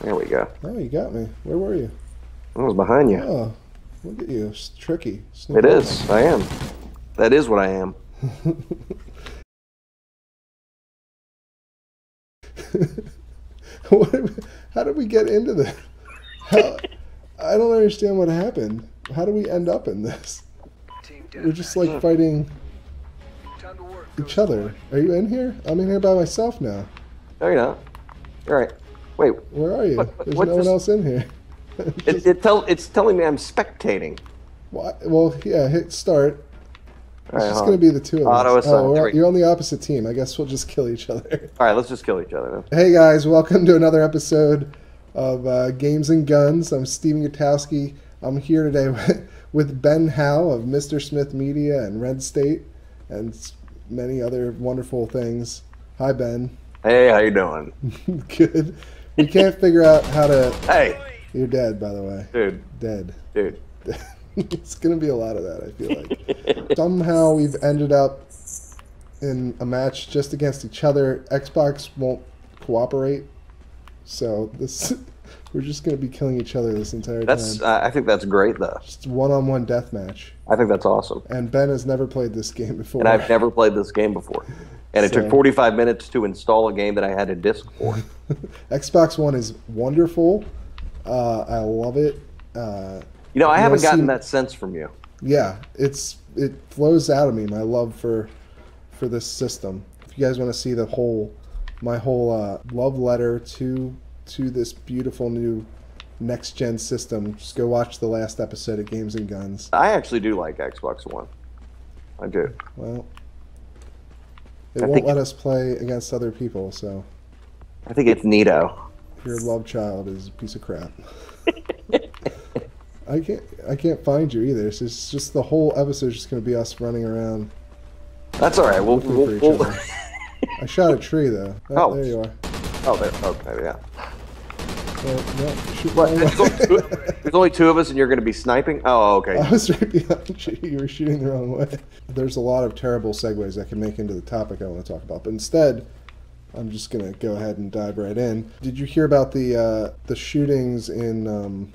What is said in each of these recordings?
There we go. Oh, you got me. Where were you? I was behind you. Oh, look at you. It's tricky. It Snoop is. I am. That is what I am. What How did we get into this? How, I don't understand what happened. How do we end up in this? We're just like fighting each other. Are you in here? I'm in here by myself now. No, you're not. All right. Wait. Where are you? What- There's no one else in here. It, it tell it's telling me I'm spectating. Well, yeah, hit start. It's right, just going to be the two of us. Oh, you're on the opposite team. I guess we'll just kill each other. All right, let's just kill each other then. Hey guys, welcome to another episode of uh, Games and Guns. I'm Stephen Gutowski. I'm here today with, with Ben Howe of Mr. Smith Media and Red State and many other wonderful things. Hi, Ben. Hey, how you doing? Good. We can't figure out how to. Hey, You're dead, by the way. dude, Dead. dude. it's going to be a lot of that, I feel like. Somehow we've ended up in a match just against each other. Xbox won't cooperate. So this we're just going to be killing each other this entire That's. time. Uh, I think that's great though. Just one-on-one death match. I think that's awesome. And Ben has never played this game before. And I've never played this game before. And it So- took 45 minutes to install a game that I had a disc for. Xbox One is wonderful. Uh, I love it. Uh, You know, I haven't gotten seen- that sense from you. yeah, it's it flows out of me my love for for this system. If you guys want to see the whole my whole uh, love letter to to this beautiful new next gen system, just go watch the last episode of Games and Guns. I actually do like Xbox One. I do. Well, it I won't let us play against other people, so I think it's neato. your love child is a piece of crap. I can't I can't find you either. So It's just, the whole episode is just going to be us running around That's all right. We'll, we'll, we'll-. I shot a tree though. Oh, Oh. there you are. oh, there. Okay, yeah. Well, no, shoot What? There's only, two, there's only two of us, and you're going to be sniping. Oh, okay. I was right behind you. You were shooting the wrong way. There's a lot of terrible segues I can make into the topic I want to talk about, but instead, I'm just gonna go ahead and dive right in. Did you hear about the uh, the shootings in um,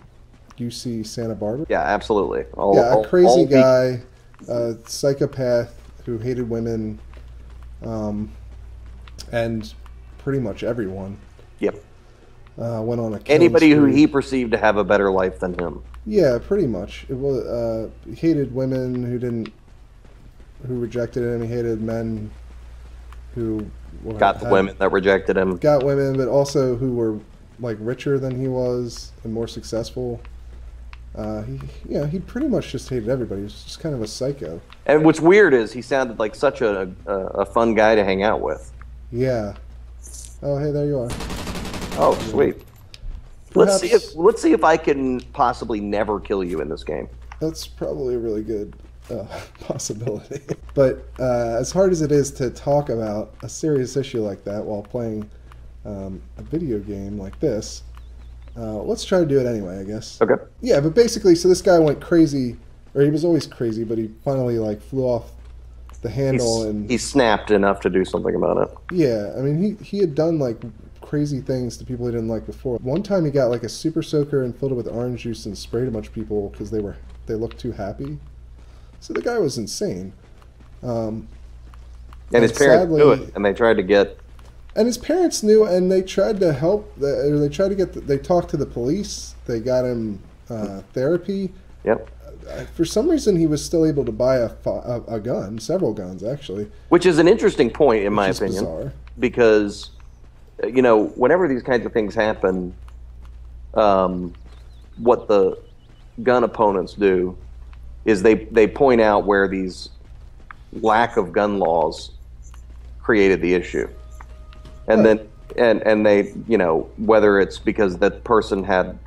UC Santa Barbara? Yeah, absolutely. All, yeah, all- a crazy guy, a psychopath who hated women, um, and pretty much everyone. Yep. Uh, went on a Anybody who he perceived to have a better life than him. Yeah, pretty much. It was uh, he hated women who didn't, who rejected him. He hated men who were, Got the had- women that rejected him. got women, but also who were like richer than he was and more successful. Uh, he, yeah, he pretty much just hated everybody. He was just kind of a psycho. And what's weird is he sounded like such a, a, a fun guy to hang out with. Yeah. Oh, hey, there you are. Oh, sweet. Let's see if let's see if I can possibly never kill you in this game. That's probably a really good uh, possibility. But uh, as hard as it is to talk about a serious issue like that while playing um, a video game like this, uh, let's try to do it anyway, I guess. Okay. Yeah, but basically, so this guy went crazy, or he was always crazy, but he finally like flew off the handle He's, and he snapped enough to do something about it. yeah, I mean he he had done like crazy things to people he didn't like before. One time he got like a super soaker and filled it with orange juice and sprayed a bunch of people because they were they looked too happy. So the guy was insane. Um, And his And parents knew it, and they tried to get. and his parents knew, and they tried to help. The, or they tried to get. The, they talked to the police. They got him uh, therapy. Yep. Uh, For some reason, he was still able to buy a, a, a gun, several guns actually. Which is an interesting point, in my opinion, bizarre. because you know whenever these kinds of things happen, um, what the gun opponents do is they they point out where these lack of gun laws created the issue, and then and and they you know whether it's because that person had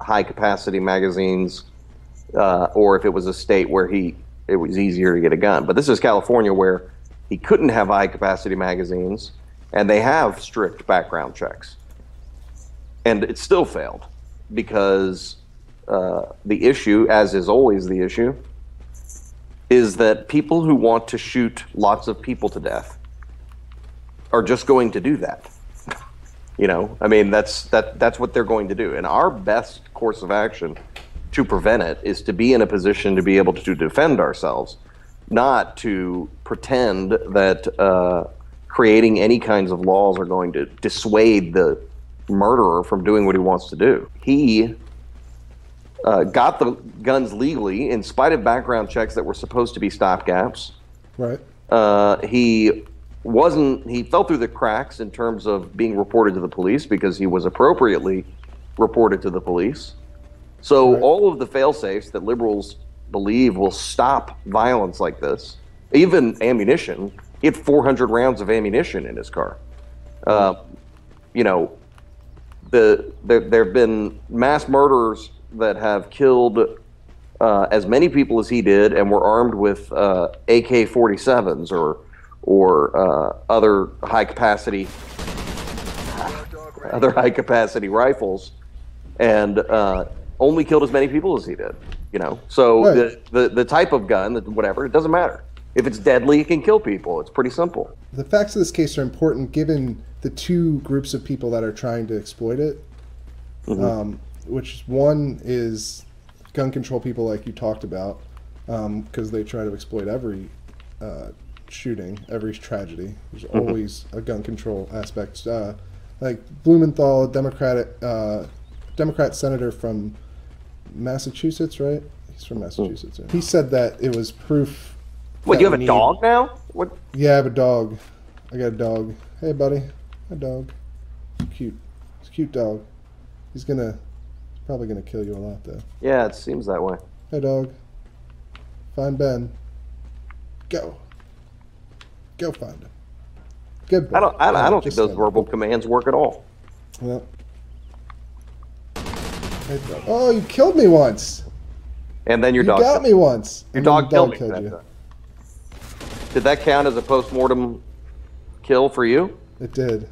high capacity magazines uh, or if it was a state where he it was easier to get a gun. But this is California where he couldn't have high capacity magazines, and they have strict background checks, and it still failed because uh, the issue, as is always the issue, is that people who want to shoot lots of people to death are just going to do that. You know, I mean, that's that that's what they're going to do. And our best course of action to prevent it is to be in a position to be able to defend ourselves, not to pretend that uh, creating any kinds of laws are going to dissuade the murderer from doing what he wants to do. He uh, got the guns legally in spite of background checks that were supposed to be stopgaps. Right. Uh, he wasn't he fell through the cracks in terms of being reported to the police because he was appropriately reported to the police. So Right. all of the fail safes that liberals believe will stop violence like this, even ammunition, he had 400 rounds of ammunition in his car. Uh, you know, the there there have been mass murderers that have killed uh, as many people as he did and were armed with uh, AK-47s or or uh, other high capacity other high capacity rifles and uh, only killed as many people as he did. You know, so Right. the, the the type of gun, whatever, it doesn't matter. If it's deadly, it can kill people. It's pretty simple. The facts of this case are important given the two groups of people that are trying to exploit it. Um, which one is gun control people, like you talked about, because they try to exploit every uh, shooting, every tragedy. There's always a gun control aspect. Uh, like Blumenthal, Democratic uh, Democrat senator from Massachusetts, right? He's from Massachusetts. right? He said that it was proof. What? You have a need- dog now? What? yeah, I have a dog. I got a dog. Hey, buddy. Hi, dog. Cute. It's a cute dog. He's gonna, probably gonna kill you a lot though. Yeah, it seems that way. Hey, dog. Find Ben. Go. Go find him. Good. boy. I don't. I, I don't think those verbal commands work at all. Yeah. Hey, dog. Oh, you killed me once. And then your you dog. got me once. Your then dog, the killed me. killed that you. Did that count as a post-mortem kill for you? It did.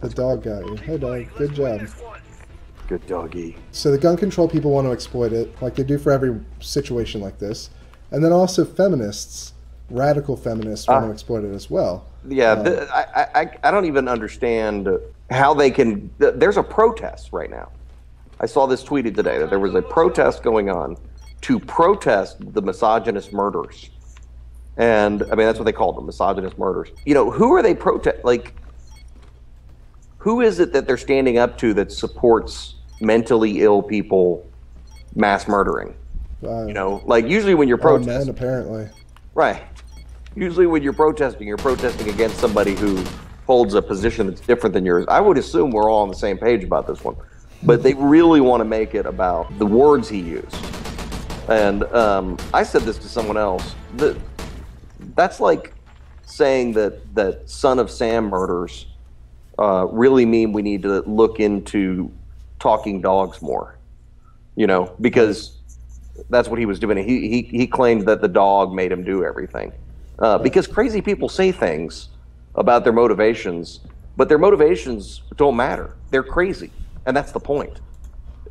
The dog got you. Hey, dog. Good job. Good doggy. So the gun control people want to exploit it, like they do for every situation like this, and then also feminists, radical feminists, want Ah. to exploit it as well. Yeah, th- I, I, I don't even understand how they can. th- There's a protest right now. I saw this tweeted today that there was a protest going on to protest the misogynist murders. And I mean, that's what they called them, misogynist murders. You know, who are they protest? Like, who is it that they're standing up to that supports mentally ill people mass murdering? Uh, You know, like usually when you're protesting, men apparently. Right. Usually, when you're protesting, you're protesting against somebody who holds a position that's different than yours. I would assume we're all on the same page about this one, but they really want to make it about the words he used. And um, I said this to someone else. That that's like saying that that Son of Sam murders uh, really mean we need to look into talking dogs more. You know, because that's what he was doing. He he he claimed that the dog made him do everything. Uh, because crazy people say things about their motivations, but their motivations don't matter. They're crazy, and that's the point.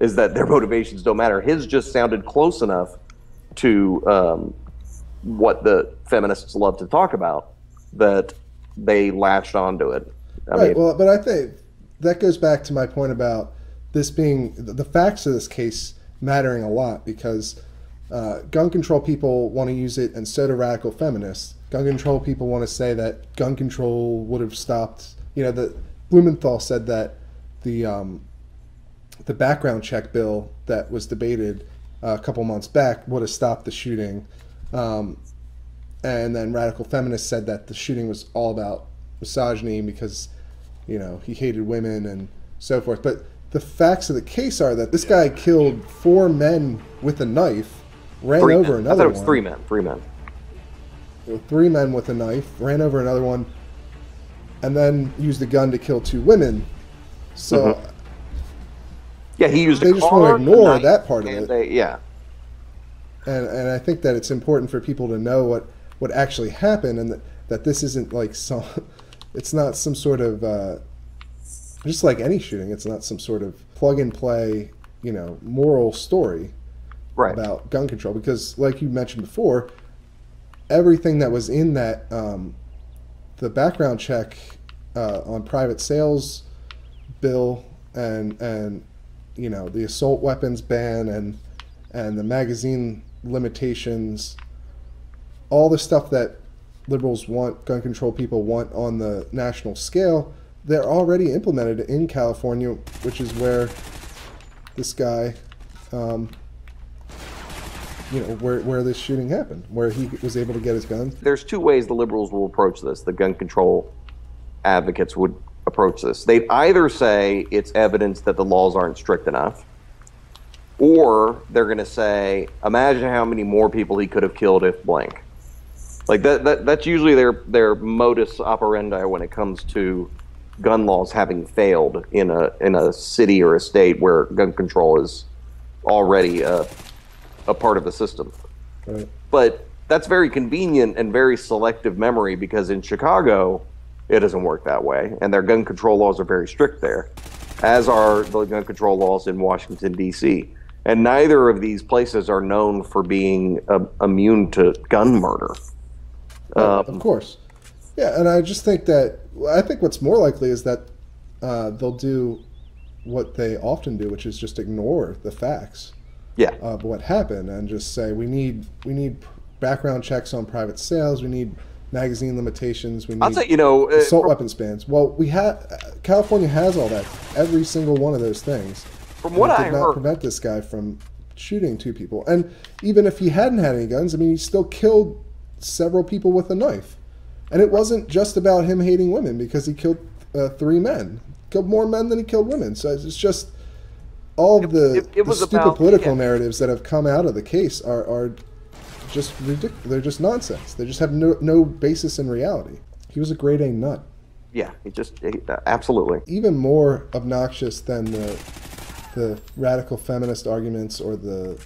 Is that their motivations don't matter? His just sounded close enough to um, what the feminists love to talk about that they latched onto it. I right. mean, well, but I think that goes back to my point about this being the facts of this case mattering a lot because uh, gun control people want to use it, and so do radical feminists. Gun control people want to say that gun control would have stopped. You know, the Blumenthal said that the um, the background check bill that was debated uh, a couple months back would have stopped the shooting. Um, and then radical feminists said that the shooting was all about misogyny because you know he hated women and so forth but the facts of the case are that this guy killed four men with a knife ran three over men. another I thought it was one three men. Three men. three men with a knife ran over another one and then used a gun to kill two women so Mm-hmm. Yeah, he used. They a just wanna ignore that part of it. They, yeah, and and I think that it's important for people to know what what actually happened and that, that this isn't like some it's not some sort of uh, just like any shooting it's not some sort of plug and play you know moral story right. about gun control because like you mentioned before everything that was in that um, the background check uh, on private sales bill and and you know the assault weapons ban and and the magazine limitations, all the stuff that liberals want, gun control people want on the national scale, they're already implemented in California, which is where this guy, um, you know, where, where this shooting happened, where he was able to get his gun. There's two ways the liberals will approach this. The gun control advocates would approach this. They'd either say it's evidence that the laws aren't strict enough, or they're going to say, imagine how many more people he could have killed if blank. Like that, that that's usually their their modus operandi when it comes to gun laws having failed in a in a city or a state where gun control is already a, a part of the system. Right. But that's very convenient and very selective memory because in Chicago, it doesn't work that way, and their gun control laws are very strict there, as are the gun control laws in Washington D.C. And neither of these places are known for being uh, immune to gun murder. Oh, of course. Yeah, and I just think that I think what's more likely is that uh, they'll do what they often do, which is just ignore the facts Yeah. of what happened and just say we need we need background checks on private sales, we need magazine limitations, we need I'll say, you know, uh, assault from, weapons bans. Well, we have California has all that, every single one of those things. From what I did not heard, prevent this guy from shooting two people. And even if he hadn't had any guns, I mean, he still killed several people with a knife. And it wasn't just about him hating women because he killed uh, three men, killed more men than he killed women. So it's just all the, it- it the stupid about- political yeah. narratives that have come out of the case are, are just ridiculous. They're just nonsense. They just have no, no basis in reality. He was a grade A nut. yeah, he just he, uh, absolutely. even more obnoxious than the the radical feminist arguments or the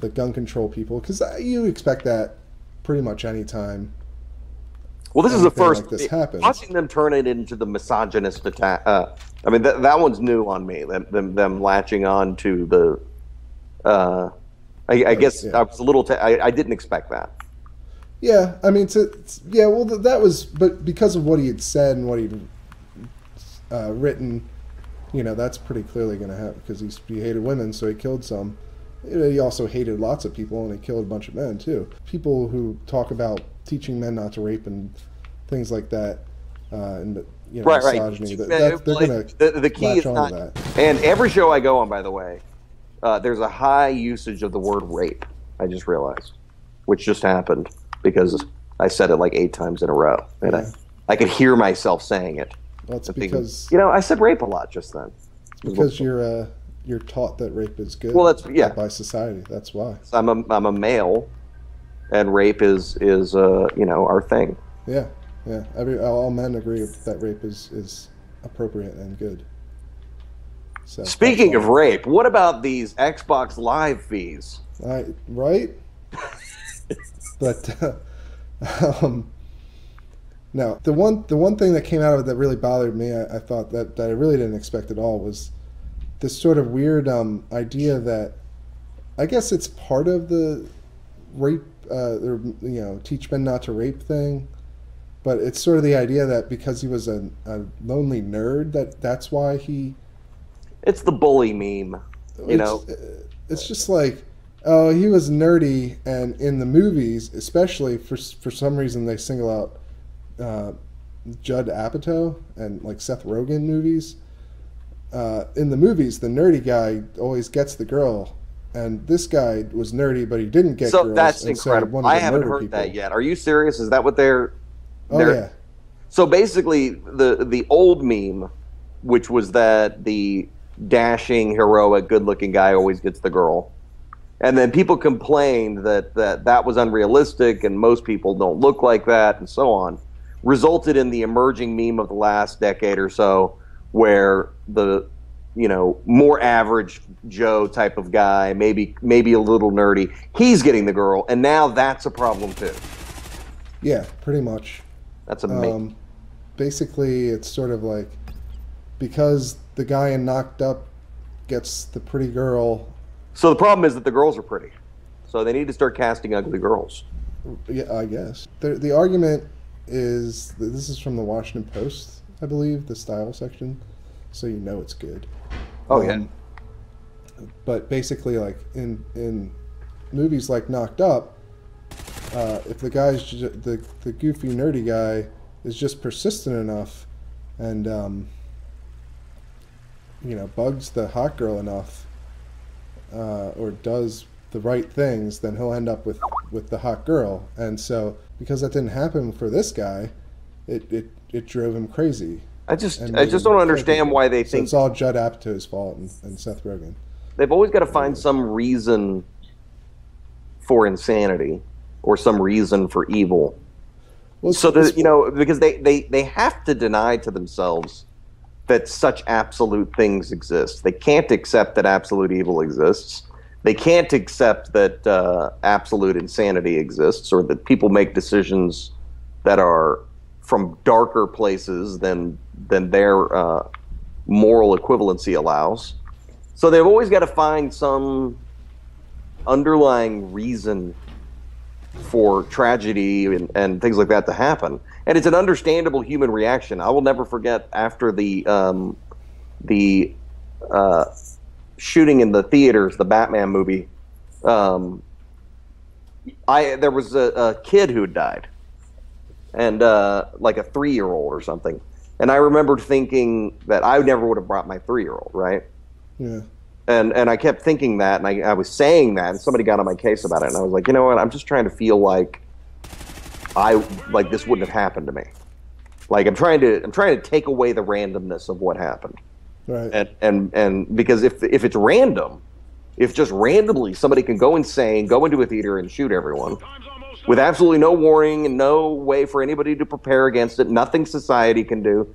the gun control people because you expect that pretty much any time. Well, this is the first. like this happens. Watching them turn it into the misogynist attack. Uh, I mean, that that one's new on me. Them them, them latching on to the. Uh, I, I guess yeah. I was a little. ta I I didn't expect that. Yeah, I mean, to, yeah, well, th- that was, but because of what he had said and what he'd uh, written, you know, that's pretty clearly going to happen because he, he hated women, so he killed some. He also hated lots of people, and he killed a bunch of men too. People who talk about teaching men not to rape and things like that, uh, and you know, Right, right. misogyny. Uh, that, they're going to the, the key is not. And every show I go on, by the way, uh, there's a high usage of the word rape. I just realized, which just happened because I said it like eight times in a row, and Yeah. I I could hear myself saying it. Well, it's because you know I said rape a lot just then. because you're uh, you're taught that rape is good. Well, that's- yeah. by society. That's why. I'm a I'm a male, and rape is is uh you know our thing. Yeah, yeah. Every all men agree that rape is is appropriate and good. So Speaking of rape, what about these Xbox Live fees? I, right, but uh, um, no, the one the one thing that came out of it that really bothered me, I, I thought that that I really didn't expect at all was this sort of weird um, idea that I guess it's part of the rape uh, or you know teach men not to rape thing but it's sort of the idea that because he was a, a lonely nerd that that's why he It's the bully meme. You know, it's, uh, it's just like oh he was nerdy and in the movies especially for for some reason they single out uh, Judd Apatow and like Seth Rogen movies uh, in the movies the nerdy guy always gets the girl and this guy was nerdy but he didn't get so girls that's so incredible. wanted I haven't heard people. that yet. Are you serious? Is that what they're? oh they're- yeah So basically, the the old meme, which was that the dashing, heroic, good-looking guy always gets the girl, and then people complained that that that was unrealistic and most people don't look like that and so on, resulted in the emerging meme of the last decade or so, where the you know more average Joe type of guy, maybe maybe a little nerdy, he's getting the girl, and now that's a problem too. yeah pretty much That's amazing. Um, basically, it's sort of like because the guy in Knocked Up gets the pretty girl. So the problem is that the girls are pretty. So they need to start casting ugly girls. Yeah, I guess the the argument is this is from the Washington Post, I believe, the style section. so you know it's good. Oh yeah. Um, but basically, like in in movies like Knocked Up, uh, if the guy's ju- the the goofy nerdy guy is just persistent enough, and um, you know bugs the hot girl enough, uh, or does the right things, then he'll end up with with the hot girl. And so because that didn't happen for this guy, it it, it drove him crazy. I just and I just don't understand why they So think it's all Judd Apatow's fault and, and Seth Rogen. they've always got to find some reason for insanity or some reason for evil. Well, So that you know, because they they they have to deny to themselves that such absolute things exist. They can't accept that absolute evil exists. They can't accept that uh, absolute insanity exists, or that people make decisions that are from darker places than than their uh, moral equivalency allows. So they've always got to find some underlying reason for tragedy and, and things like that to happen. And it's an understandable human reaction. I will never forget after the um, the uh, shooting in the theaters, the Batman movie. Um, I there was a, a kid who had died, and uh, like a three year old or something. And I remembered thinking that I never would have brought my three year old, right? yeah. and and I kept thinking that, and I, I was saying that, and somebody got on my case about it, and I was like, you know what? I'm just trying to feel like I like this wouldn't have happened to me. Like I'm trying to I'm trying to take away the randomness of what happened, Right. and and and because if if it's random, if just randomly somebody can go insane, go into a theater and shoot everyone with absolutely no warning and no way for anybody to prepare against it, nothing society can do,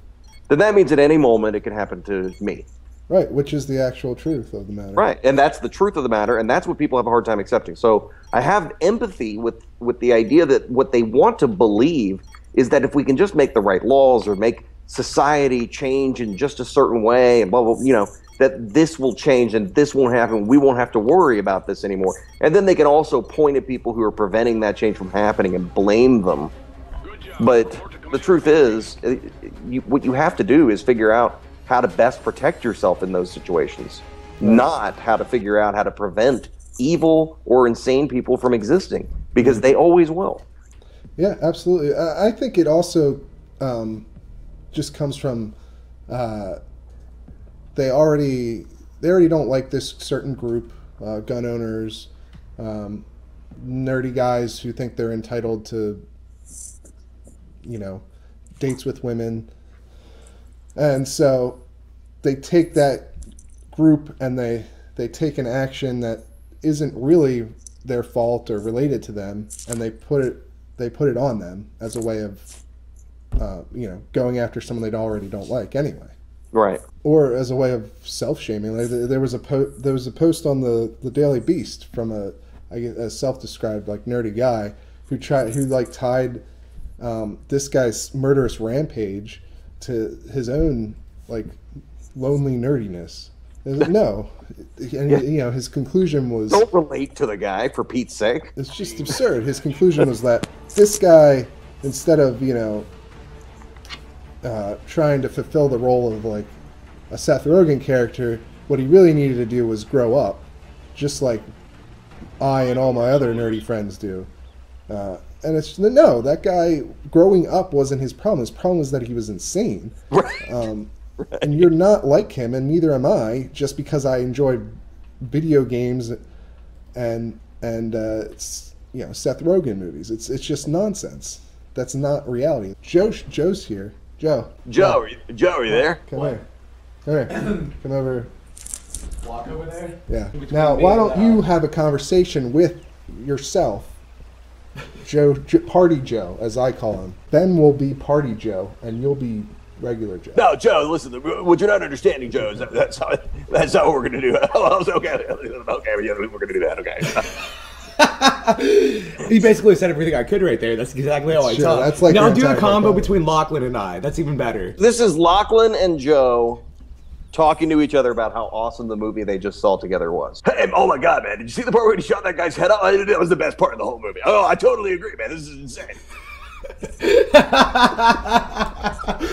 then that means at any moment it can happen to me. Right, which is the actual truth of the matter. Right, and that's the truth of the matter, and that's what people have a hard time accepting. So I have empathy with with the idea that what they want to believe is that if we can just make the right laws or make society change in just a certain way, and blah blah, you know, that this will change and this won't happen. We won't have to worry about this anymore. And then they can also point at people who are preventing that change from happening and blame them. But the truth is, uh, you, what you have to do is figure out how to best protect yourself in those situations, not how to figure out how to prevent evil or insane people from existing, because they always will. Yeah, absolutely. I I think it also um, just comes from uh, they already they already don't like this certain group, uh, gun owners, um, nerdy guys who think they're entitled to, you know, dates with women, and so they take that group and they they take an action that isn't really their fault or related to them, and they put it they put it on them as a way of uh, you know going after someone they already don't like anyway Right. or as a way of self-shaming like there was a po- there was a post on the the daily beast from a, a self-described like nerdy guy who tried who like tied um, this guy's murderous rampage to his own like lonely nerdiness no and you know his conclusion was Don't relate to the guy for Pete's sake. it's just absurd. His conclusion was that this guy, instead of you know, uh, trying to fulfill the role of like a Seth Rogen character, what he really needed to do was grow up, just like I and all my other nerdy friends do. Uh, and it's no, that guy growing up wasn't his problem. His problem was that he was insane. Right. Um, and you're not like him, and neither am I. Just because I enjoy video games and and uh, it's, you know Seth Rogen movies, it's it's just nonsense. That's not reality. Joe Joe's here. Joe. Joe, are you, Joe, are you there? Come here. Come here. Come over. Walk over there. Yeah. Between Now, why don't uh, you have a conversation with yourself, Joe, J- Party Joe, as I call him. Ben will be Party Joe, and you'll be regular Joe. No, Joe, listen. What you're not understanding, Joe, is that that's how that's how we're going to do it. Oh, okay, okay, we're going to do that. Okay. He basically said everything I could right there. That's exactly how I Sure, talk. that's like now do a combo vocabulary. between Lachlan and I. That's even better. This is Lachlan and Joe talking to each other about how awesome the movie they just saw together was. Hey, oh my god, man! Did you see the part where he shot that guy's head off? That was the best part of the whole movie. Oh, I totally agree, man. This is insane.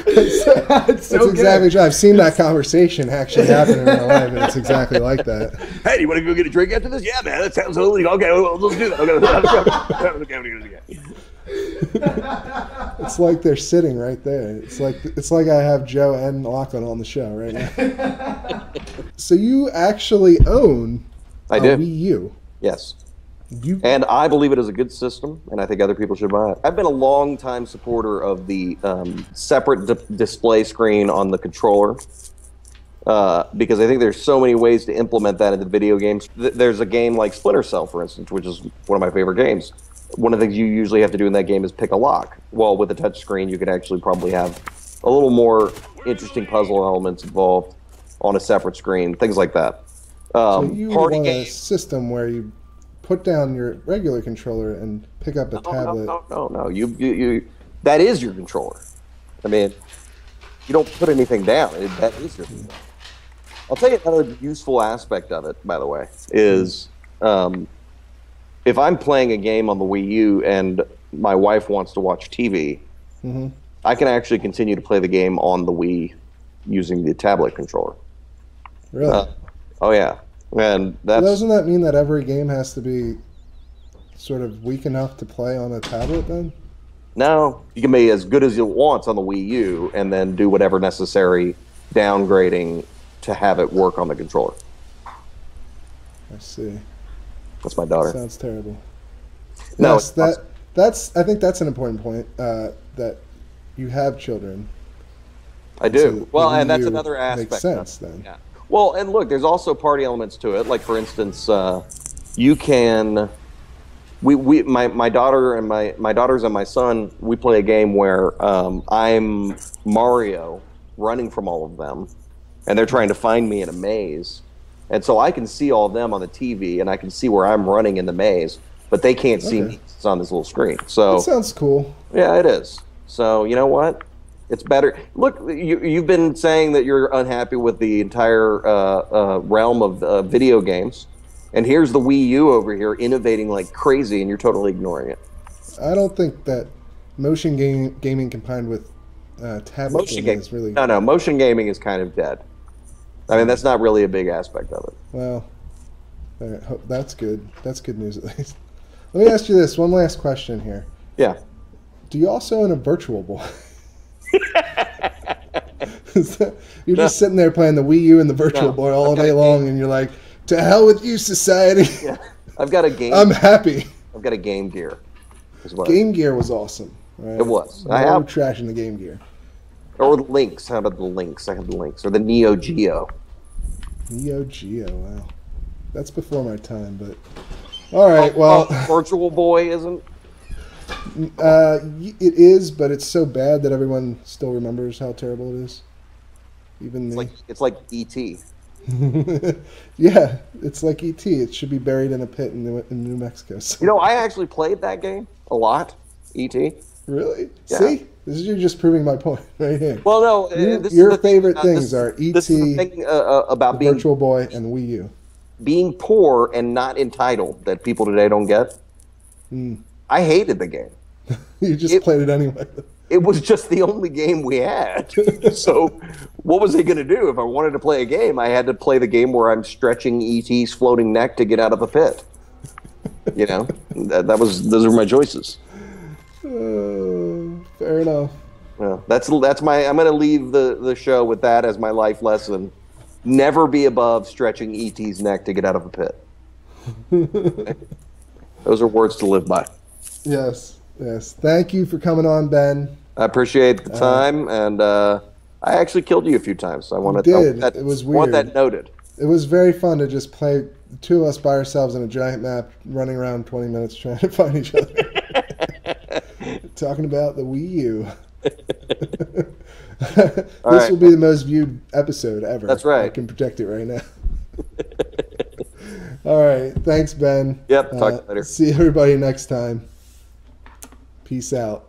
It's so That's good. exactly true. I've seen that conversation actually happen in real life, and it's exactly like that. Hey, do you want to go get a drink after this? Yeah, man, that sounds illegal. Okay, well, let's do that. Okay, okay, okay. It's like they're sitting right there. It's like it's like I have Joe and Lachlan on the show right now. so you actually own I a do. Wii U. Yes. You And I believe it is a good system, and I think other people should buy it. I've been a long time supporter of the um, separate di- display screen on the controller uh, because I think there's so many ways to implement that into video games. Th- There's a game like Splinter Cell, for instance, which is one of my favorite games. One of the things you usually have to do in that game is pick a lock. Well, with a touch screen, you could actually probably have a little more interesting puzzle elements involved on a separate screen, things like that. so Um, you party want a system where you put down your regular controller and pick up a No, tablet. No, no, no, no. You, you, you, that is your controller. I mean, you don't put anything down. It, that is your controller. I'll tell you another useful aspect of it, by the way, is um, if I'm playing a game on the Wii U and my wife wants to watch TV, Mhm. I can actually continue to play the game on the Wii using the tablet controller. Really? Uh, oh, yeah. And that's. Doesn't that mean that every game has to be sort of weak enough to play on a tablet then? No, you can be as good as you want on the Wii U, and then do whatever necessary downgrading to have it work on the controller. I see. That's my daughter. Sounds terrible. No, yes, that awesome. that's. I think that's an important point. Uh, that you have children. I So do. Well, and that's another aspect. Makes sense then. Yeah. Well, and look, there's also party elements to it. Like for instance, uh, you can. We, we my, my daughter and my my daughters and my son we play a game where um, I'm Mario running from all of them, and they're trying to find me in a maze, and so I can see all of them on the TV and I can see where I'm running in the maze, but they can't see me. It's on this little screen. So That sounds cool. yeah, it is. So you know what? It's better. Look, you, you've been saying that you're unhappy with the entire uh, uh, realm of uh, video games, and here's the Wii U over here innovating like crazy, and you're totally ignoring it. I don't think that motion game, gaming combined with uh, tablet Motion gaming is really No, no, motion gaming is kind of dead. I mean, that's not really a big aspect of it. well. that's good. That's good news at least. Let me ask you this one last question here. Yeah. Do you also own a Virtual Boy? You're just sitting there playing the Wii U and the Virtual No. Boy all day long, and you're like, "To hell with you, society! Yeah. I've got a game. I'm happy." I've got a Game Gear as well. Game Gear was awesome. Right? It was. No I have- trash in the Game Gear. Or the Lynx. How about the Lynx? I have the Lynx or the Neo Geo. Neo Geo. Wow, that's before my time, but all right. Well, Oh, Virtual Boy isn't. Uh, it is, but it's so bad that everyone still remembers how terrible it is. Even It's me. like it's like ET. yeah, it's like ET. It should be buried in a pit in New, in New Mexico. So- You know, I actually played that game a lot. ET. really? Yeah. See, this is you're just proving my point right here. Well, no. uh, You- your the thing favorite things this- are This is the ET, thing uh, uh, about being Virtual Boy and Wii U. being poor and not entitled that people today don't get. Hmm. I hated the game. You just It- played it anyway. It was just the only game we had. so, what was I going to do if I wanted to play a game? I had to play the game where I'm stretching ET's floating neck to get out of a pit. You know, that, that was those were my choices. Uh, fair enough. Well, that's that's my. I'm going to leave the the show with that as my life lesson. Never be above stretching ET's neck to get out of a pit. Those are words to live by. Yes, yes. Thank you for coming on, Ben. I appreciate the time, and uh, I actually killed you a few times. So I want to. did. That, It was Want weird. that noted. It was very fun to just play two of us by ourselves in a giant map, running around 20 minutes trying to find each other. Talking about the Wii U. this right. will be the most viewed episode ever. That's right. I can protect it right now. All right. Thanks, Ben. Yep, talk you later. See everybody next time. Peace out.